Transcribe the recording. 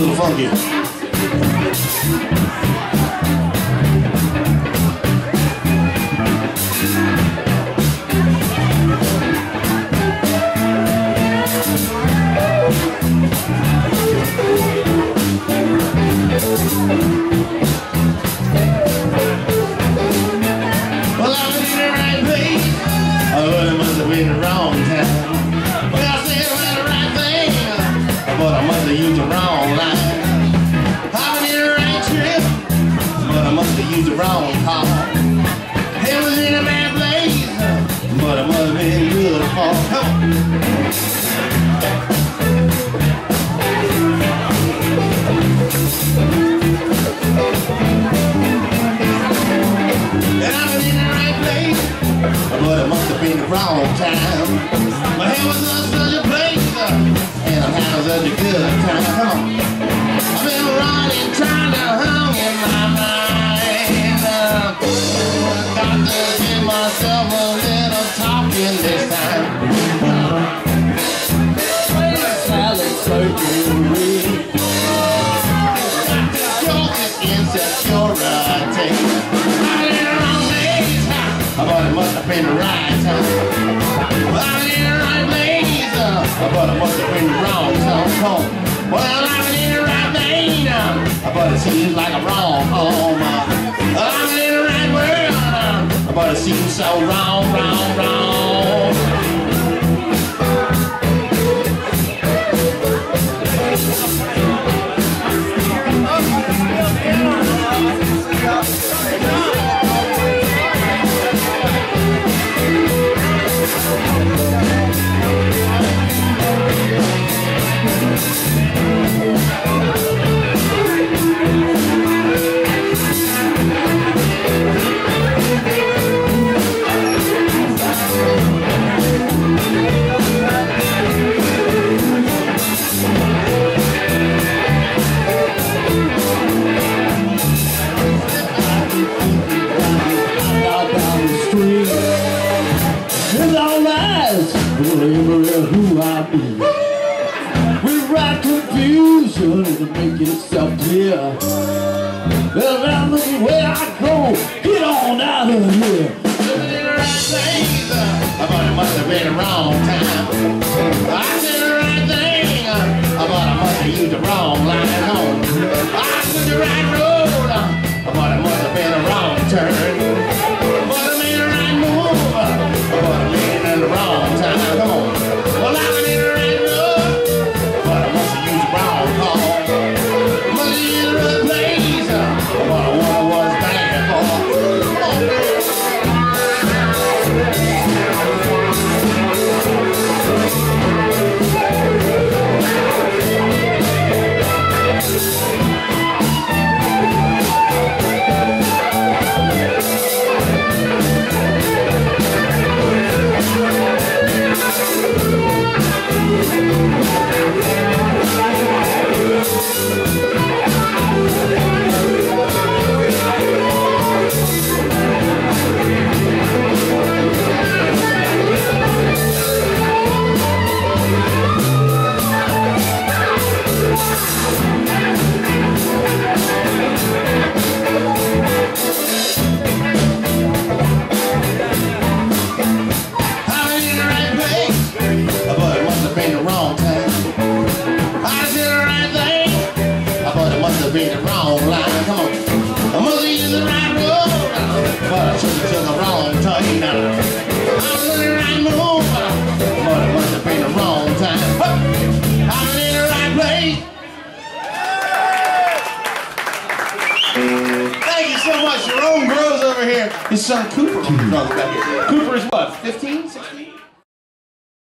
do Vogue. Wrong car. It was in a bad place, but I must have been good for. And I was in the right place, but it must have been the wrong time. My head was such a place, and I'm having such a good time. Myself a little talking this time. Insecurity. Wrong place, huh? but it must have been the right time. I'm in the right place, it must have been the wrong time. Well, I'm in the right vein, but it seems like a wrong home. But it seems so wrong, wrong, wrong. Out lives, remember who I be. We write confusion and make itself clear. Well, look at where I go. Get on out of here. In the right uh, but it must have been the wrong time. I I must been the wrong line. Come on. I must have used the right road, but I took to the wrong turn. I was in the right move, but it must have been the wrong time. I was in the right place. Thank you so much. Jerome Gros over here. His son Cooper. Cooper is what, 15, 16?